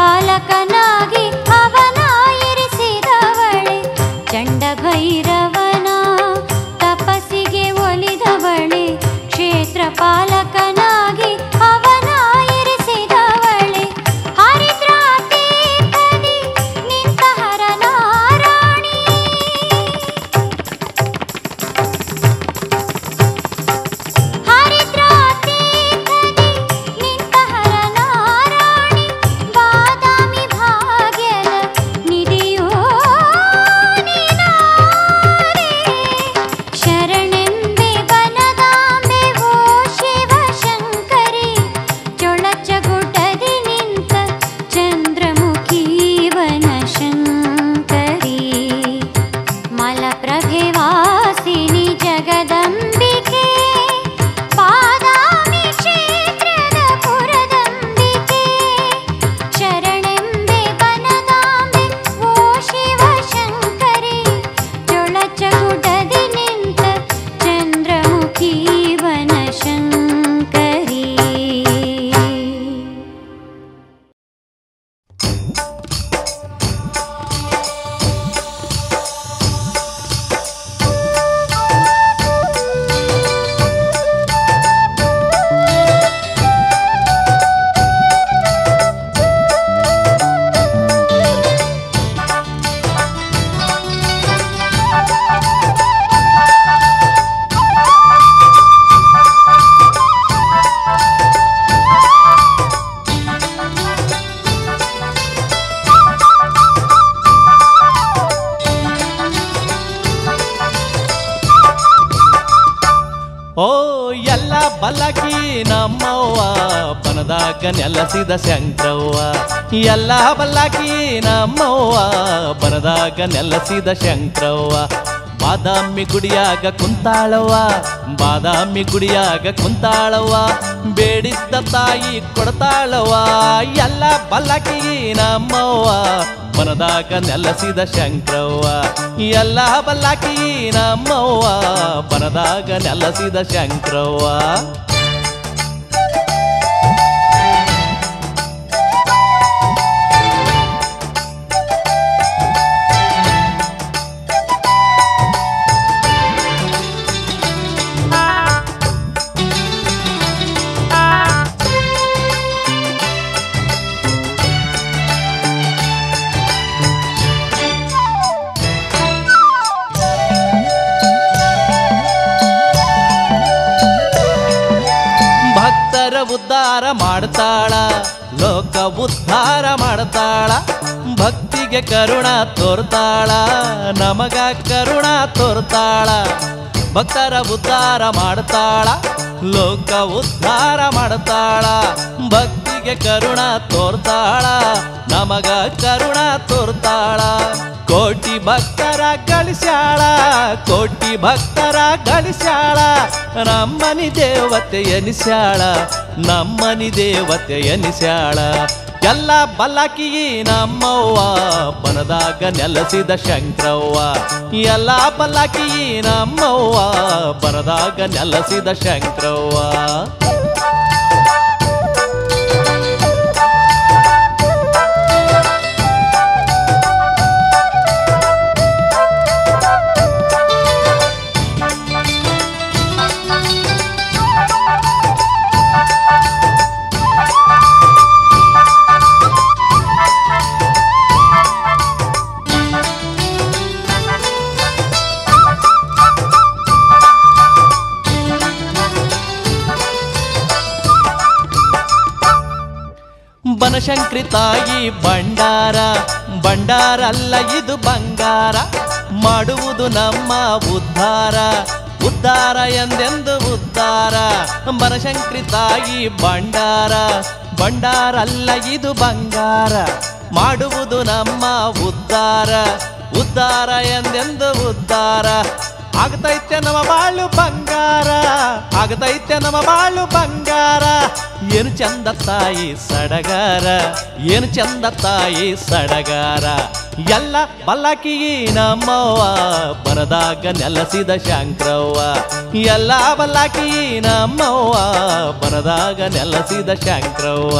पालकन ನೆಲ್ಲಸಿದ ನೆಲಸಿದ ಶಂಕ್ರವ್ವ, ಬಾದಾಮಿ ಗುಡಿಯಾಗ ಕುಂತಾಳವ್ವ, ಬಾದಾಮಿ ಗುಡಿಯಾಗ ಕುಂತಾಳವ್ವ, ಬೇಡಿದ್ದ ತಾಯಿ ಕೊಡ್ತಾಳವ್ವ, ಎಲ್ಲ ಬಲ್ಲಕಿ ನಮ್ಮವ್ವ ಮನದಾಗ ನೆಲಸಿದ ಶಂಕ್ರವ್ವ, ಎಲ್ಲ ಬಲ್ಲಕಿ ನಮ್ಮವ್ವ ಮನದಾಗ ನೆಲಸಿದ ಶಂಕ್ರವ್ವ. ಉದ್ಧಾರ ಮಾಡ್ತಾಳ, ಲೋಕ ಉದ್ಧಾರ ಮಾಡ್ತಾಳ, ಭಕ್ತಿಗೆ ಕರುಣ ತೋರ್ತಾಳ, ನಮಗ ಕರುಣ ತೋರ್ತಾಳ, ಭಕ್ತರ ಉದ್ಧಾರ ಮಾಡ್ತಾಳ, ಲೋಕ ಉದ್ಧಾರ ಮಾಡ್ತಾಳ. ಭಕ್ತಿಗೆ ಕರುಣ ತೋರ್ತಾಳ, ನಮಗ ಕರುಣ ತೋರ್ತಾಳ. ಕೋಟಿ ಭಕ್ತರ ಗಳಿಸ್ಯಾಳ, ಕೋಟಿ ಭಕ್ತರ ಗಳಿಸ್ಯಾಳ. ನಮ್ಮನಿ ದೇವತೆ ಎನಿಸ್ಯಾಳ, ನಮ್ಮನಿ ದೇವತೆ ಎನಿಸ್ಯಾಳ. ಎಲ್ಲ ಬಲ್ಲಕಿ ನಮ್ಮವ್ವ ಬನದಾಗ ನೆಲೆಸಿದ ಶಂಕ್ರವ್ವ. ಎಲ್ಲ ಬಲ್ಲಕಿ ನಮ್ಮವ್ವ ಬನದಾಗ ನೆಲೆಸಿದ ಶಂಕ್ರವ್ವ. ಬನಶಂಕ್ರಿ ತಾಯಿ ಬಂಡಾರ ಬಂಡಾರಲ್ಲ ಇದು ಬಂಗಾರ. ಮಾಡುವುದು ನಮ್ಮ ಉದ್ಧಾರ ಉದ್ಧಾರ ಎಂದೆಂದು ಉದ್ಧಾರ. ಬನಶಂಕ್ರಿತಾಯಿ ತಾಯಿ ಬಂಡಾರ ಬಂಡಾರಲ್ಲ ಇದು ಬಂಗಾರ. ಮಾಡುವುದು ನಮ್ಮ ಉದ್ಧಾರ ಉದ್ಧಾರ ಎಂದೆಂದು ಉದ್ಧಾರ. ಆಗತೈತೆ ನಮ್ಮ ಬಾಳು ಬಂಗಾರ, ಆಗತೈತೆ ನಮ್ಮ ಬಾಳು ಬಂಗಾರ. ಏನು ಚಂದ ತಾಯಿ ಸಡಗಾರ, ಏನು ಚಂದ ತಾಯಿ ಸಡಗಾರ. ಎಲ್ಲ ಬಲ್ಲಕಿ ನಮ್ಮವ್ವ ಬರದಾಗ ನೆಲಸಿದ ಶಂಕ್ರವ್ವ. ಎಲ್ಲ ಬಲ್ಲಕಿ ನಮ್ಮವ್ವ ಬರದಾಗ ನೆಲಸಿದ ಶಂಕ್ರವ್ವ.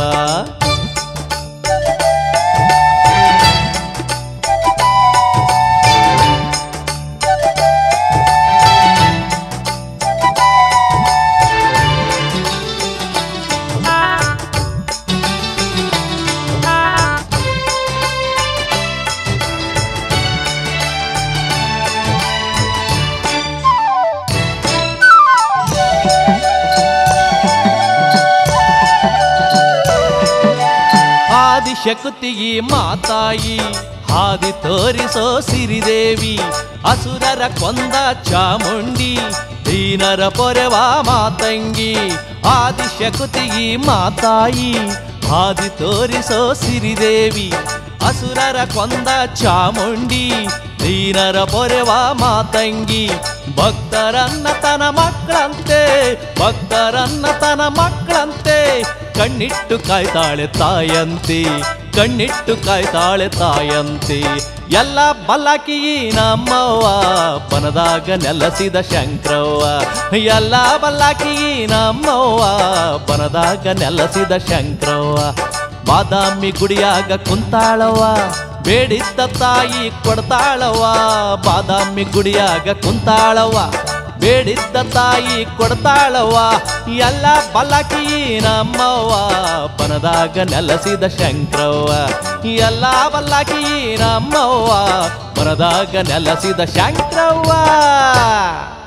ಆದಿಶಕ್ತಿಗಿ ಮಾತಾಯಿ, ಹಾದಿ ತೋರಿಸೋ ಸಿರಿದೇವಿ, ಅಸುರರ ಕೊಂದ ಚಾಮುಂಡಿ, ದೀನರ ಪೊರೆವ ಮಾತಂಗಿ, ಆದಿ ಆದಿಶಕ್ತಿಗಿ ಮಾತಾಯಿ, ಹಾದಿ ತೋರಿಸೋ ಸಿರಿದೇವಿ, ಅಸುರರ ಕೊಂದ ಚಾಮುಂಡಿ, ದೀನರ ಪೊರೆವ ಮಾತಂಗಿ, ಭಕ್ತರನ್ನ ತನ ಮಕ್ಕಳಂತೆ, ಭಕ್ತರನ್ನ ತನ ಮಕ್ಕಳಂತೆ ಕಣ್ಣಿಟ್ಟು ಕಾಯ್ತಾಳೆ ತಾಯಂತಿ, ಕಣ್ಣಿಟ್ಟು ಕಾಯ್ತಾಳೆ ತಾಯಂತಿ. ಎಲ್ಲ ಬಲ್ಲಕಿ ನಮ್ಮವ್ವ ಬನದಾಗ ನೆಲಸಿದ ಶಂಕ್ರವ್ವ. ಎಲ್ಲ ಬಲ್ಲಕಿ ನಮ್ಮವ್ವ ಬನದಾಗ ನೆಲಸಿದ ಶಂಕ್ರವ್ವ. ಬಾದಾಮಿ ಗುಡಿಯಾಗ ಕುಂತಾಳವ್ವ, ಬೇಡಿದ್ದ ತಾಯಿ ಕೊಡ್ತಾಳವ್ವ. ಬಾದಾಮಿ ಗುಡಿಯಾಗ ಕುಂತಾಳವ್ವ. ಬೇಡಿದ್ದ ತಾಯಿ ಕೊಡ್ತಾಳವ್ವ, ಎಲ್ಲ ಬಲಕಿ ನಮ್ಮವ್ವ ಪನದಾಗ ನೆಲಸಿದ ಶಂಕ್ರವ್ವ, ಎಲ್ಲ ಬಲಕಿ ನಮ್ಮವ್ವ ಬನದಾಗ ನೆಲಸಿದ ಶಂಕ್ರವ್ವ ಿ.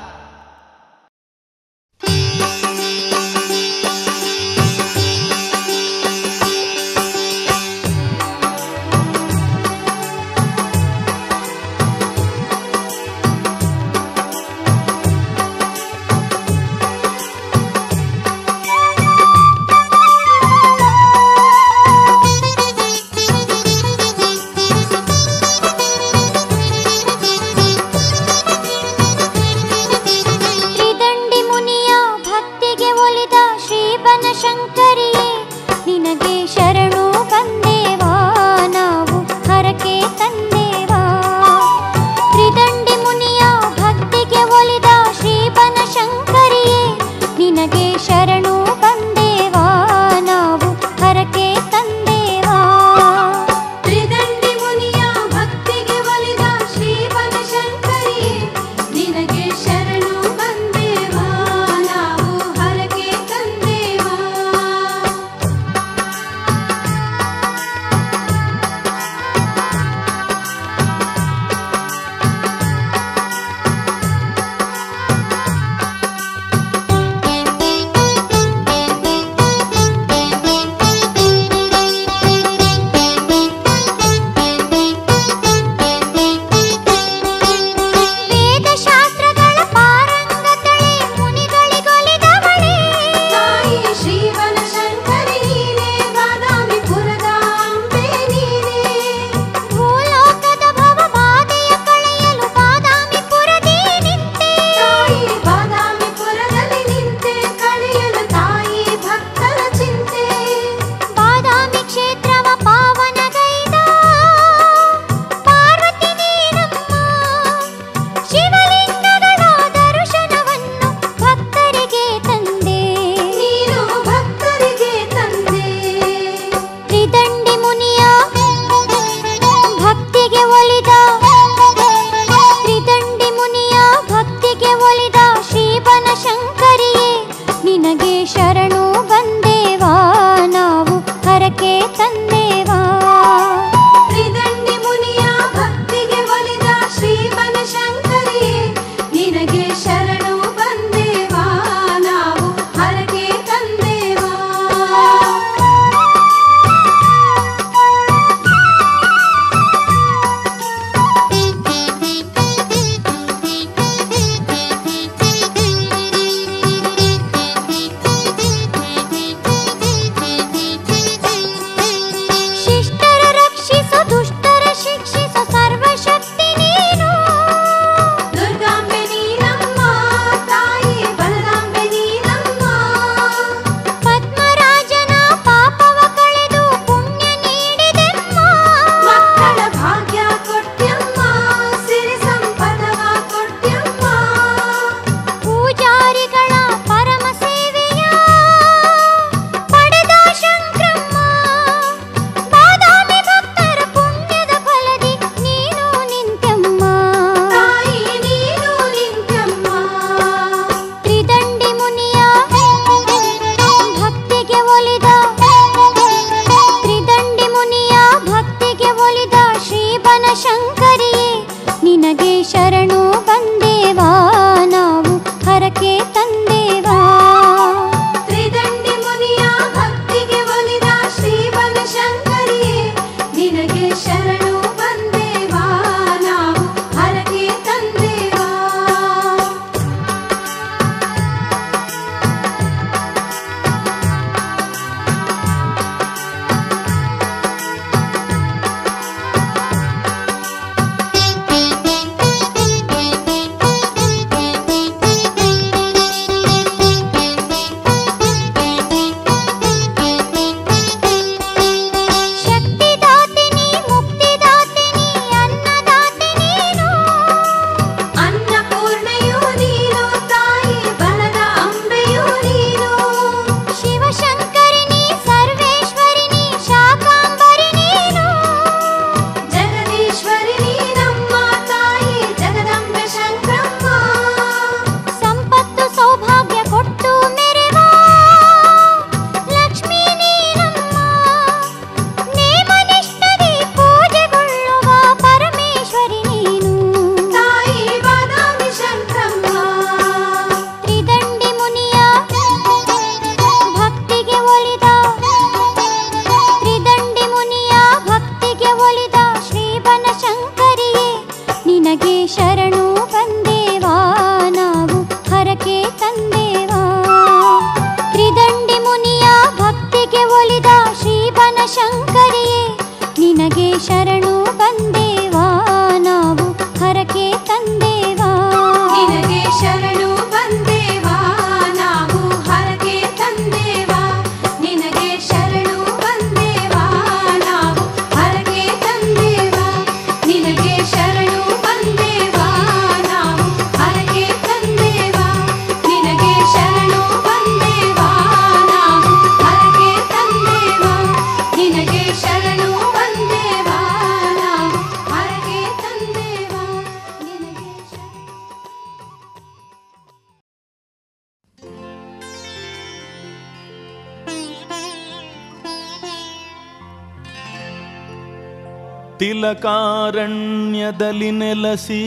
ತಿಲಕಾರಣ್ಯದಲ್ಲಿ ನೆಲಸಿ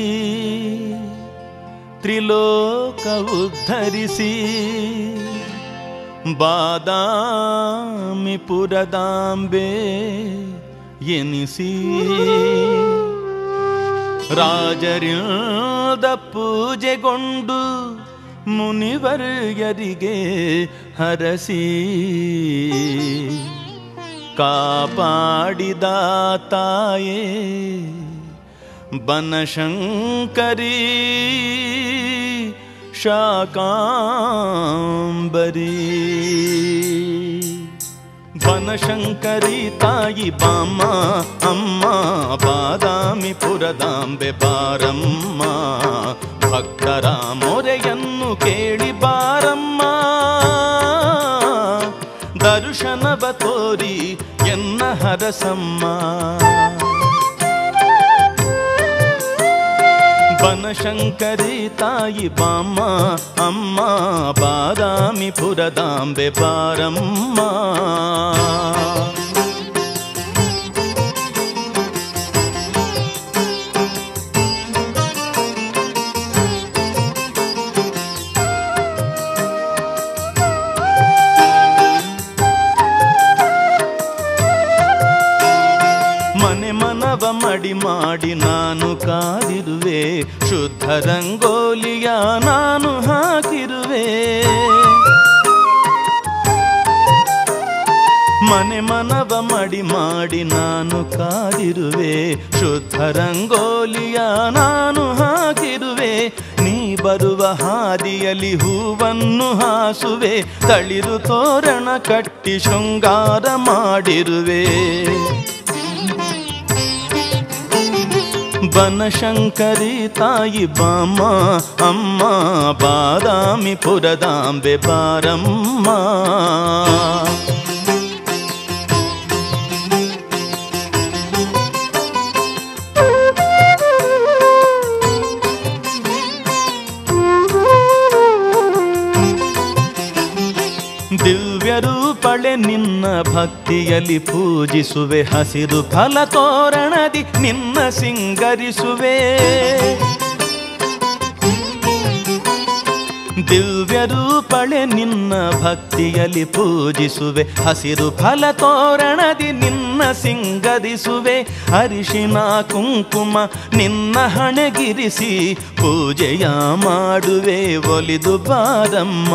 ತ್ರಿಲೋಕ ಉದ್ಧರಿಸಿ ಬಾದಾಮಿ ಪುರದಾಂಬೆ ಎನಿಸಿ. ರಾಜರಿಂದ ಪೂಜೆಗೊಂಡು ಮುನಿವರ್ಯರಿಗೆ ಹರಸಿ. ಕಾಪಾಡಿದ ತಾಯೇ, ಬನಶಂಕರಿ ಶಾಕಾಂಬರಿ. ಬನಶಂಕರಿ ತಾಯಿ ಬಾಮ್ಮ, ಅಮ್ಮ, ಬಾದಾಮಿ ಪುರದಾಂಬೆ ಬಾರಮ್ಮ, ಭಕ್ತರ ಮೊರೆಯನ್ನು ಕೇಳಿ ಬಾರಮ್ಮ. ದರ್ಶನವ ತೋರಿ ಎನ್ನ ಹರಸಮ್ಮ ಬನಶಂಕರಿ ತಾಯಿ ಬಾಮ್ಮ ಅಮ್ಮ ಬಾದಾಮಿ ಪುರದಾಂಬೆ ಬಾರಮ್ಮ ಮಡಿ ಮಾಡಿ ನಾನು ಕಾದಿರುವೆ, ಶುದ್ಧ ರಂಗೋಲಿಯ ನಾನು ಹಾಕಿರುವೆ. ಮನೆ ಮನವ ಮಡಿ ಮಾಡಿ ನಾನು ಕಾದಿರುವೆ, ಶುದ್ಧ ರಂಗೋಲಿಯ ನಾನು ಹಾಕಿರುವೆ. ನೀ ಬರುವ ಹಾದಿಯಲ್ಲಿ ಹೂವನ್ನು ಹಾಸುವೆ, ತಳಿರು ತೋರಣ ಕಟ್ಟಿ ಶೃಂಗಾರ ಮಾಡಿರುವೆ. ಬನಶಂಕರಿ ತಾಯಿ ಬಾಮ್ಮ ಅಮ್ಮ ಬಾದಾಮಿ ಪುರದಾಂಬೆ ಬಾರಮ್ಮ ರೂಪಳೆ ನಿನ್ನ ಭಕ್ತಿಯಲ್ಲಿ ಪೂಜಿಸುವೆ. ಹಸಿರು ಫಲ ತೋರಣದಿ ನಿನ್ನ ಸಿಂಗರಿಸುವೆ. ದಿವ್ಯ ರೂಪಳೆ ನಿನ್ನ ಭಕ್ತಿಯಲ್ಲಿ ಪೂಜಿಸುವೆ. ಹಸಿರು ಫಲ ತೋರಣದಿ ನಿನ್ನ ಸಿಂಗರಿಸುವೆ. ಅರಿಶಿನ ಕುಂಕುಮ ನಿನ್ನ ಹಣೆಗಿರಿಸಿ ಪೂಜೆಯ ಮಾಡುವೆ. ಒಲಿದು ಬಾರಮ್ಮ.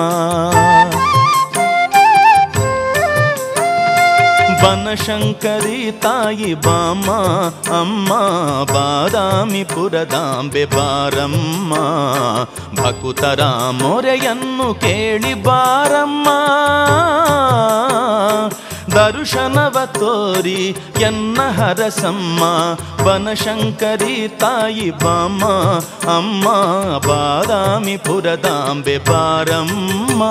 ಬನಶಂಕರಿ ತಾಯಿ ಬಾಮ, ಅಮ್ಮ, ಬಾದಾಮಿ ಪುರದಾಂಬೆ ಬಾರಮ್ಮ. ಭಕುತರ ಮೊರೆಯನ್ನು ಕೇಳಿ ಬಾರಮ್ಮ. ದರ್ಶನವ ತೋರಿ ಎನ್ನ ಹರಸಮ್ಮ. ಬನಶಂಕರಿ ತಾಯಿ ಬಾಮ, ಅಮ್ಮ, ಬಾದಾಮಿ ಪುರದಾಂಬೆ ಬಾರಮ್ಮ.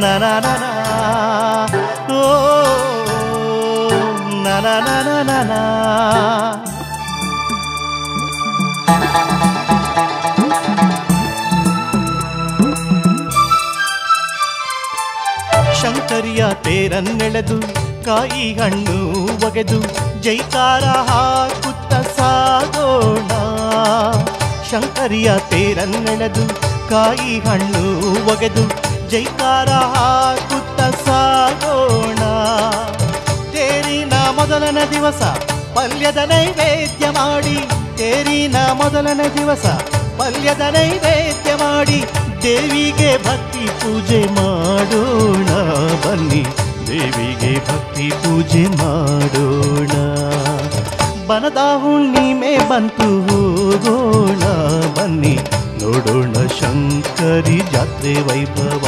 ನರರರ, ಓ, na. ಶಂಕರಿಯ ತೇರನ್ನೆಳೆದು ಕಾಯಿ ಹಣ್ಣು ಒಗೆದು ಜೈಕಾರ ಹಾಕುತ್ತ ಸಾಗೋಣ. ಶಂಕರಿಯ ತೇರನ್ನೆಳೆದು ಕಾಯಿ ಹಣ್ಣು ಒಗೆದು ಜೈಕಾರ ಹಾಕುತ್ತ ಸಾಗೋಣ. ತೇರಿನ ಮೊದಲನೇ ದಿವಸ ಪಲ್ಯದ ನೈವೇದ್ಯ ಮಾಡಿ. ತೇರಿನ ಮೊದಲನೇ ದಿವಸ ಪಲ್ಯದ ನೈವೇದ್ಯ ಮಾಡಿ. ದೇವಿಗೆ ಭಕ್ತಿ ಪೂಜೆ ಮಾಡೋಣ ಬನ್ನಿ. ದೇವಿಗೆ ಭಕ್ತಿ ಪೂಜೆ ಮಾಡೋಣ. ಬನದ ಹುಣ್ಣಿಮೆ ಬಂತು ಹೋಗೋಣ ಬನ್ನಿ. ನೋಡೋಣ ಶಂಕರಿ ಜಾತ್ರೆ ವೈಭವ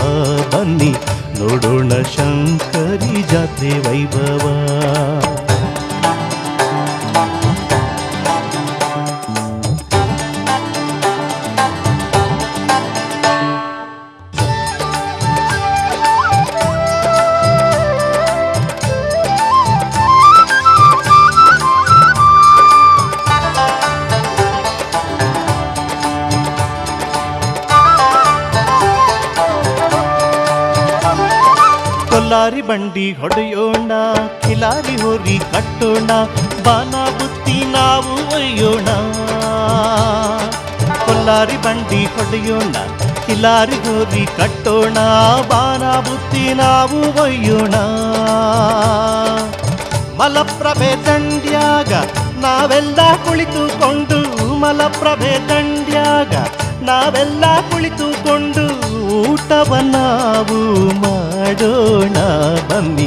ಬನ್ನಿ ನೋಡೋಣ ಶಂಕರಿ ಜಾತ್ರೆ ವೈಭವ. ಬಂಡಿ ಹೊಡೆಯೋಣ ಕಿಲಾರಿ ಹೋರಿ ಕಟ್ಟೋಣ ಬಾನ ಬುತ್ತಿ ನಾವು ಒಯ್ಯೋಣ ಕೊಲ್ಲಾರಿ ಬಂಡಿ ಹೊಡೆಯೋಣ ಕಿಲಾರಿ ಹೋರಿ ಕಟ್ಟೋಣ ಬಾನ ಬುತ್ತಿ ನಾವು ಒಯ್ಯೋಣ ಮಲಪ್ರಭೆ ದಂಡ್ಯಾಗ ನಾವೆಲ್ಲ ಕುಳಿತುಕೊಂಡು ಮಲಪ್ರಭೆ ದಂಡ್ಯಾಗ ನಾವೆಲ್ಲ ಕುಳಿತುಕೊಂಡು ಊಟವ ನಾವು ಮಾಡೋಣ, ಬನ್ನಿ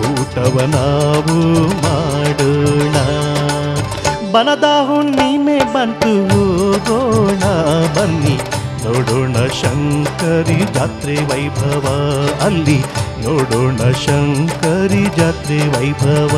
ಊಟವ ನಾವು ಮಾಡೋಣ. ಬನದ ಹುಣ್ಣಿಮೆ ಬಂತು, ಹೋಗೋಣ, ಬನ್ನಿ ನೋಡೋಣ ಶಂಕರಿ ಜಾತ್ರೆ ವೈಭವ. ಅಲ್ಲಿ ನೋಡೋಣ ಶಂಕರಿ ಜಾತ್ರೆ ವೈಭವ.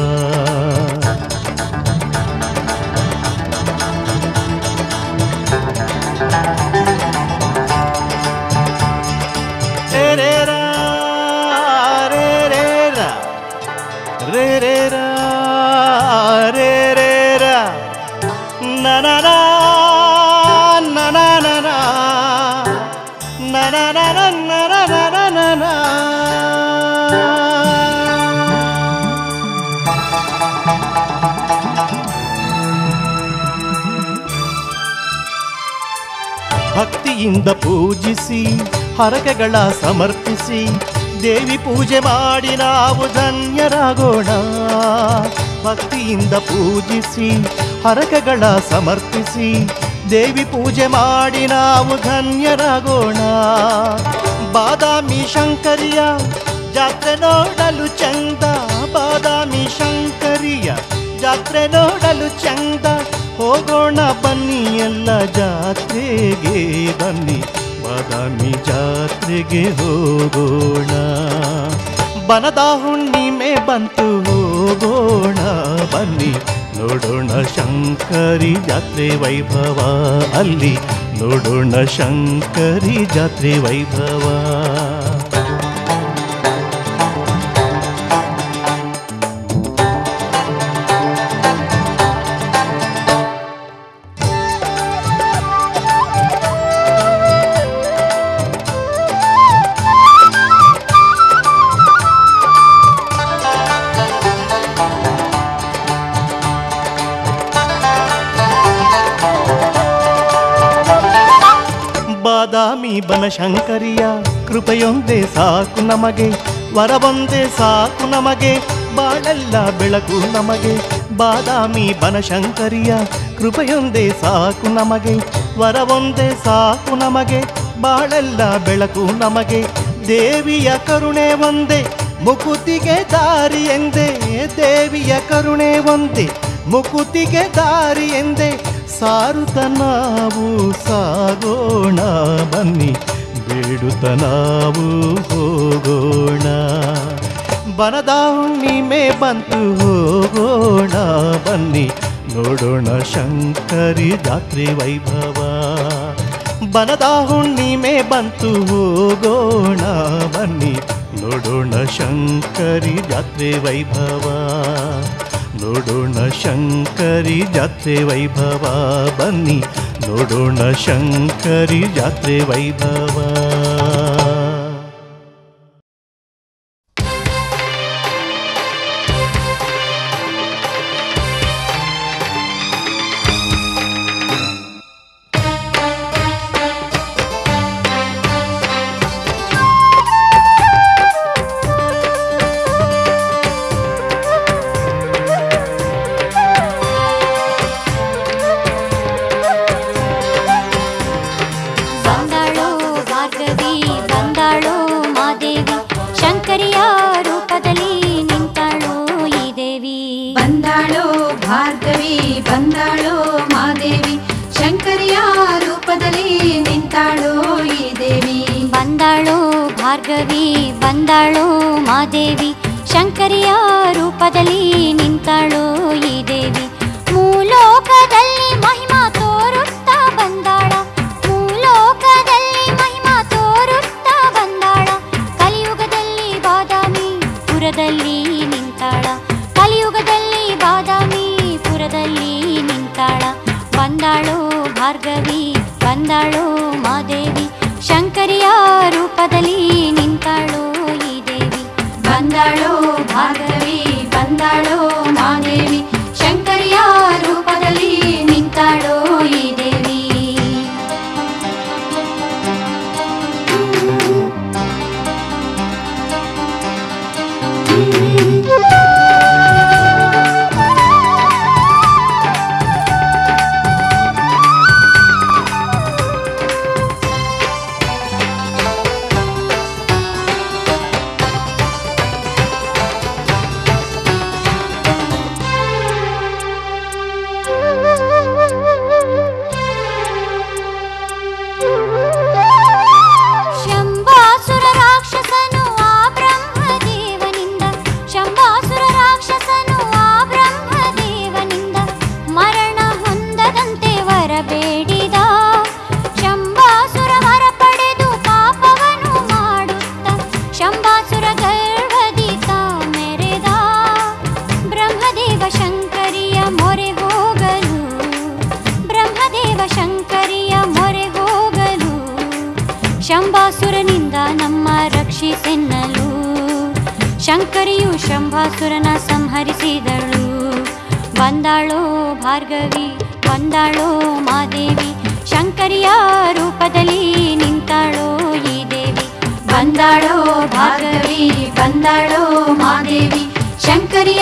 ಭಕ್ತಿಯಿಂದ ಪೂಜಿಸಿ, ಹರಕೆಗಳ ಸಮರ್ಪಿಸಿ, ದೇವಿ ಪೂಜೆ ಮಾಡಿ ನಾವು ಧನ್ಯರಾಗೋಣ. ಭಕ್ತಿಯಿಂದ ಪೂಜಿಸಿ, ಹರಕೆಗಳ ಸಮರ್ಪಿಸಿ, ದೇವಿ ಪೂಜೆ ಮಾಡಿ ನಾವು ಧನ್ಯರಾಗೋಣ. ಬಾದಾಮಿ ಶಂಕರಿಯ ಜಾತ್ರೆ ನೋಡಲು ಚಂದ, ಬಾದಾಮಿ ಶಂಕರಿಯ ಜಾತ್ರೆ ನೋಡಲು ಚಂದ. ಹೋಗೋಣ ಬನ್ನಿ ಎಲ್ಲ ಜಾತ್ರೆಗೆ ಬನ್ನಿ, ಬಾದಾಮಿ ಜಾತ್ರೆಗೆ ಹೋಗೋಣ. ಬನದ ಹುಣ್ಣಿಮೆ ಬಂತು ಹೋಗೋಣ ಬನ್ನಿ, ನೋಡೋಣ ಶಂಕರಿ ಜಾತ್ರೆ ವೈಭವ ಅಲ್ಲಿ, ನೋಡೋಣ ಶಂಕರಿ ಜಾತ್ರೆ ವೈಭವ. ಬನಶಂಕರಿಯ ಕೃಪೆಯೊಂದೇ ಸಾಕು ನಮಗೆ, ವರವೊಂದೇ ಸಾಕು ನಮಗೆ, ಬಾಳೆಲ್ಲ ಬೆಳಕು ನಮಗೆ, ಬಾದಾಮಿ ಬನಶಂಕರಿಯ ಕೃಪೆಯೊಂದೇ ಸಾಕು ನಮಗೆ, ವರವೊಂದೇ ಸಾಕು ನಮಗೆ, ಬಾಳೆಲ್ಲ ಬೆಳಕು ನಮಗೆ, ದೇವಿಯ ಕರುಣೆ ಒಂದೇ, ಮುಕುತಿಗೆ ದಾರಿ ಎಂದೇ, ದೇವಿಯ ಕರುಣೆ ಒಂದೇ, ಮುಕುತಿಗೆ ದಾರಿ ಎಂದೇ ಸಾರುತ್ತ ನಾವು ಸಾಗೋಣ ಬನ್ನಿ. ಬೇಡುತ್ತ ನಾವು ಹೋಗೋಣ. ಬನದ ಹುಣ್ಣಿಮೆ ಬಂತು ಹೋಗೋಣ. ಬನ್ನಿ ನೋಡೋಣ ಶಂಕರಿ ಜಾತ್ರೆ ವೈಭವ. ಬನದ ಹುಣ್ಣಿಮೆ ಬಂತು ಹೋಗೋಣ. ಬನ್ನಿ ನೋಡೋಣ ಶಂಕರಿ ಜಾತ್ರೆ ವೈಭವ. ನೋಡೋಣ ಶಂಕರಿ ಜಾತ್ರೆ ವೈಭವ ಬನ್ನಿ ನೋಡೋಣ ಶಂಕರಿ ಜಾತ್ರೆ ವೈಭವ ಭಾರ್ಗವಿ ಬಂದಾಳೋ ಮಾದೇವಿ. ಶಂಕರಿಯ ರೂಪದಲ್ಲಿ ನಿಂತಾಳೋ ಈ ದೇವಿ. ಮೂಲೋಕದಲ್ಲಿ ಮಹಿಮಾ ತೋರುತ್ತಾ ಬಂದಾಳ. ಮೂಲೋಕದಲ್ಲಿ ಮಹಿಮಾ ತೋರುತ್ತಾ ಬಂದಾಳ. ಕಲಿಯುಗದಲ್ಲಿ ಬಾದಾಮಿ ಪುರದಲ್ಲಿ ನಿಂತಾಳ. ಕಲಿಯುಗದಲ್ಲಿ ಬಾದಾಮಿ ಪುರದಲ್ಲಿ ನಿಂತಾಳ. ಬಂದಾಳೋ ಭಾರ್ಗವಿ, ಬಂದಾಳೋ ಶಂಕರಿಯ ರೂಪದಲ್ಲಿ ನಿಂತಾಳೋ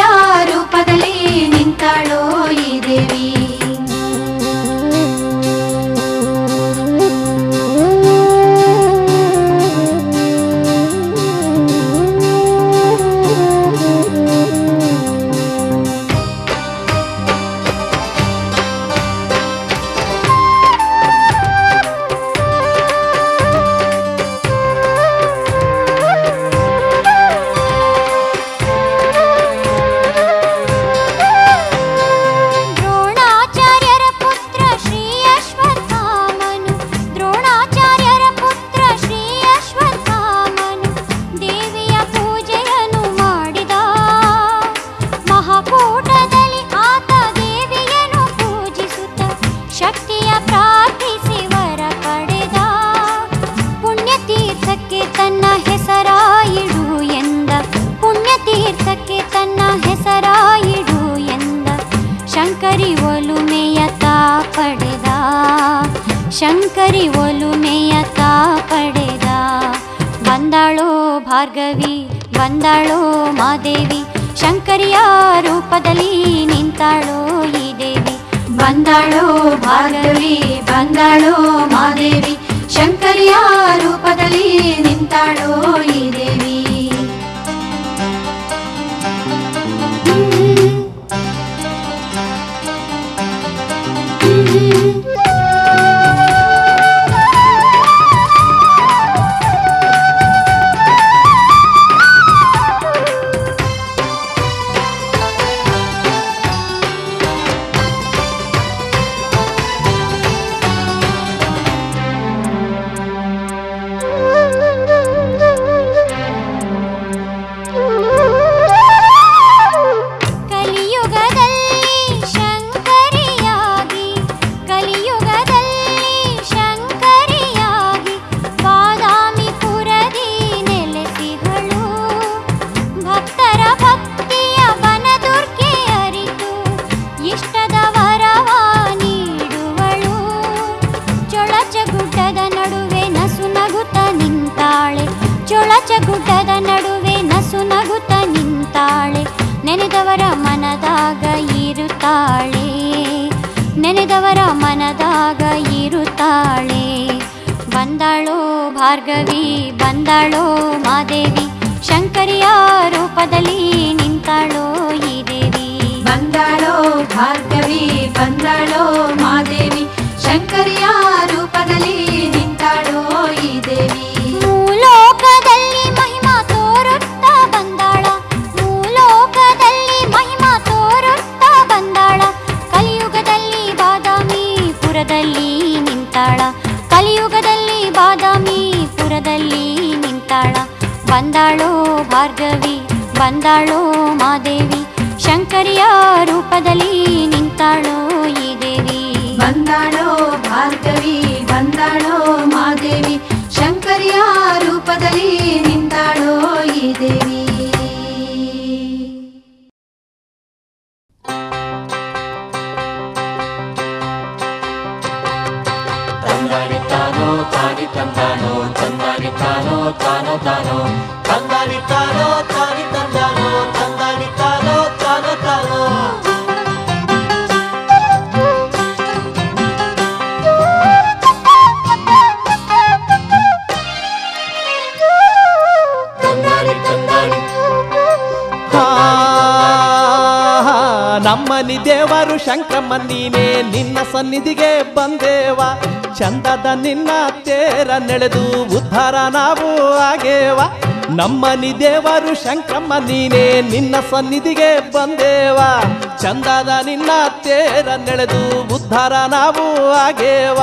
ಶಂಕರಿಯ ಬಂದಾಳೋ ಭಾರ್ಗವಿ, ಬಂದಾಳೋ ಮಾದೇವಿ, ಶಂಕರಿಯ ರೂಪದಲ್ಲಿ ನಿಂತಾಳೋ ಈ ದೇವಿ. ಬಂದಾಳೋ ಭಾರ್ಗವಿ, ಬಂದಾಳೋ ಮಾದೇವಿ, ಶಂಕರಿಯ ರೂಪದಲ್ಲಿ ನಿಂತಾಳೋ ಈ ದೇವಿ. ಗುಡ್ಡದ ನಡುವೆ ನಸು ನಗುತ್ತ ನಿಂತಾಳೆ. ನೆನೆದವರ ಮನದಾಗ ಇರುತ್ತಾಳೆ. ನೆನೆದವರ ಮನದಾಗ ಇರುತ್ತಾಳೆ. ಬಂದಾಳೋ ಭಾರ್ಗವಿ, ಬಂದಾಳೋ ಮಾದೇವಿ. ಶಂಕರಿಯ ರೂಪದಲ್ಲಿ ನಿಂತಾಳೋ ಈ ದೇವಿ. ಬಂದಾಳೋ ಭಾರ್ಗವಿ, ಬಂದಾಳೋ ಮಾದೇವಿ. ಶಂಕರಿಯ ರೂಪದಲ್ಲಿ ಬಂದಾಳೋ ಭಾರ್ಗವಿ ಬಂದಾಳೋ ಮಾದೇವಿ. ಶಂಕರಿಯ ರೂಪದಲ್ಲಿ ನಿಂತಾಳೋ ಚಂದದ ನಿನ್ನ ತೇರ ನೆಳೆದು ಉದ್ಧಾರ ನಾವು ಆಗೇವ. ನಮ್ಮನಿ ದೇವರು ಶಂಕರಮ್ಮ, ನೀನೇ ನಿನ್ನ ಸನ್ನಿಧಿಗೆ ಬಂದೇವ. ಚಂದದ ನಿನ್ನ ತೇರ ನೆಳೆದು ಉದ್ಧಾರ ನಾವು ಆಗೇವ.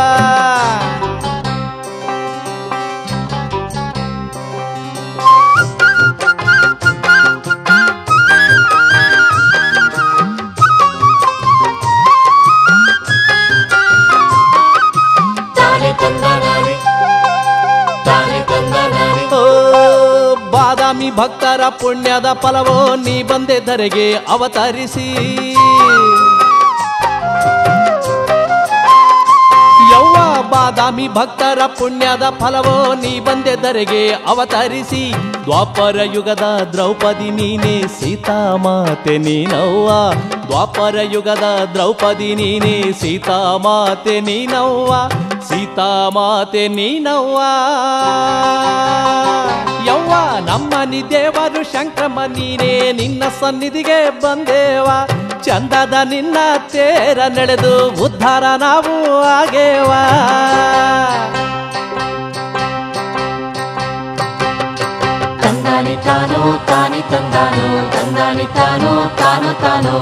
ಬಾದಾಮಿ ಭಕ್ತರ ಪುಣ್ಯದ ಫಲವೋ ನೀ ಬಂದೆ ಧರೆಗೆ ಅವತರಿಸಿ. ಯವ್ವ ಬಾದಾಮಿ ಭಕ್ತರ ಪುಣ್ಯದ ಫಲವೋ ನೀ ಬಂದೆ ಧರೆಗೆ ಅವತರಿಸಿ. ದ್ವಾಪರ ಯುಗದ ದ್ರೌಪದಿ ನೀನೇ ಸೀತಾಮಾತೆ ನೀನವ್ವ. ದ್ವಾಪರ ಯುಗದ ದ್ರೌಪದಿ ನೀನೇ ಸೀತಾಮಾತೆ ನೀನವ್ವ. ಸೀತಾಮಾತೆ ನೀನವ್ವ. ಯವ್ವ ನಮ್ಮನಿ ದೇವರು ಶಂಕ್ರಮ, ನೀನೇ ನಿನ್ನ ಸನ್ನಿಧಿಗೆ ಬಂದೇವ. ಚಂದದ ನಿನ್ನ ತೇರ ನಡೆದು ಉದ್ಧಾರ ನಾವು ಆಗೇವ. ತಾನಿ ತಂದಾನೋ ತಂದಾನಿ ತಾನೋ ತಾನೋ ತಾನೋ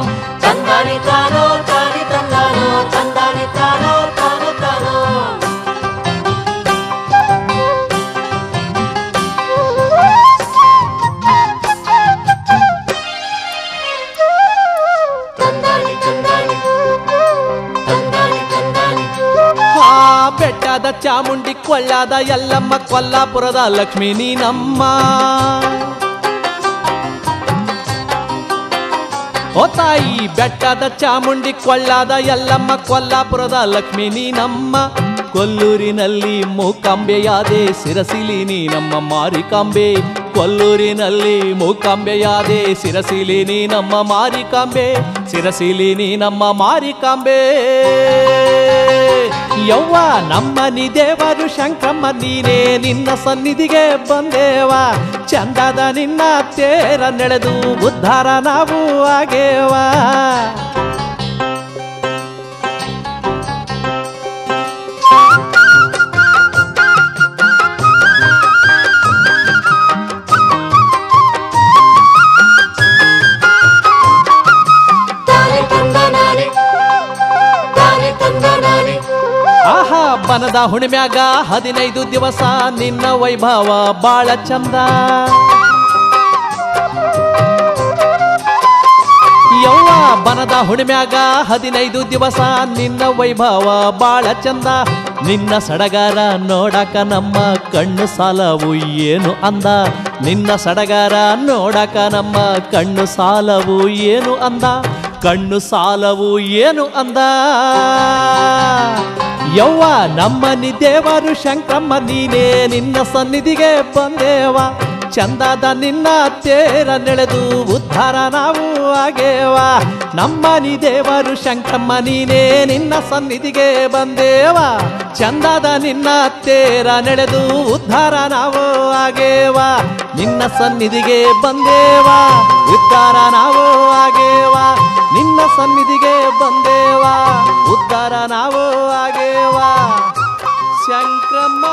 ತಂದಾನಿ ತಾನೋ ತಾನಿ ತಂದಾನೋ ತಂದಾನಿ ತಾನೋ ತಾನೋ ತಾನೋ ತಂದಾನಿ ತಂದಾನಿ ತಂದಾನಿ ತಂದಾನಿ ಆ ಬೆಟ್ಟದ ಚಾಮುಂಡಿ ಕೊಳ್ಳಾದ ಎಲ್ಲಮ್ಮ ಕೊಲ್ಲಾಪುರದ ಲಕ್ಷ್ಮೀ ನೀನಮ್ಮ ಓ ತಾಯಿ ಬೆಟ್ಟದ ಚಾಮುಂಡಿ ಕೊಳ್ಳಾದ ಎಲ್ಲಮ್ಮ ಕೊಲ್ಲಾಪುರದ ಲಕ್ಷ್ಮಿ ನೀನಮ್ಮ. ಕೊಲ್ಲೂರಿನಲ್ಲಿ ಮೂಕಾಂಬೆಯಾದೆ ಸಿರಸಿಲಿ ನೀನಮ್ಮ ಮಾರಿಕಾಂಬೆ. ಕೊಲ್ಲೂರಿನಲ್ಲಿ ಮೂಕಾಂಬೆಯಾದೆ ಸಿರಸಿಲಿ ನೀನಮ್ಮ ಮಾರಿಕಾಂಬೆ. ಸಿರಸಿಲಿ ನೀನಮ್ಮ ಮಾರಿಕಾಂಬೆ. ಯವ್ವ ನಮ್ಮ ದೇವರು ಶಂಕರಮ್ಮ ನೀನೇ ನಿನ್ನ ಸನ್ನಿಧಿಗೆ ಬಂದೇವ. ಚಂದದ ನಿನ್ನ ತೇರ ನೆಳೆದು ಉದ್ಧಾರ ನಾವು ಆಗೇವ. ಬನದ ಹುಣಿಮ್ಯಾಗ ಹದಿನೈದು ದಿವಸ ನಿನ್ನ ವೈಭವ ಬಾಳ ಚಂದ. ಯವ್ವ ಬನದ ಹುಣಿಮ್ಯಾಗ ಹದಿನೈದು ದಿವಸ ನಿನ್ನ ವೈಭವ ಬಾಳ ಚಂದ. ನಿನ್ನ ಸಡಗಾರ ನೋಡಕ ನಮ್ಮ ಕಣ್ಣು ಸಾಲವು ಏನು ಅಂದ. ನಿನ್ನ ಸಡಗಾರ ನೋಡಕ ನಮ್ಮ ಕಣ್ಣು ಸಾಲವು ಏನು ಅಂದ. ಕಣ್ಣು ಸಾಲವು ಏನು ಅಂದ. ಯವ್ವ ನಮ್ಮ ದೇವರು ಶಂಕ್ರಮ್ಮ, ನೀನೇ ನಿನ್ನ ಸನ್ನಿಧಿಗೆ ಬಂದೇವ. ಚಂದದ ನಿನ್ನ ತೇರ ನೆಳೆದು ಉದ್ಧಾರ ನಾವು ಆಗೇವ. ನಮ್ಮನಿ ದೇವರು ಶಂಕ್ರಮ್ಮ, ನೀನೇ ನಿನ್ನ ಸನ್ನಿಧಿಗೆ ಬಂದೇವ. ಚಂದದ ನಿನ್ನ ತೇರ ನೆಳೆದು ಉದ್ಧಾರ ನಾವು ಆಗೇವ. ನಿನ್ನ ಸನ್ನಿಧಿಗೆ ಬಂದೇವ, ಉದ್ಧಾರ ನಾವು ಆಗೇವ. ನಿನ್ನ ಸನ್ನಿಧಿಗೆ ಬಂದೇವಾ? ಉದ್ಧಾರ ನಾವು ಆಗೇವಾ? ಶಂಕ್ರಮ್ಮ!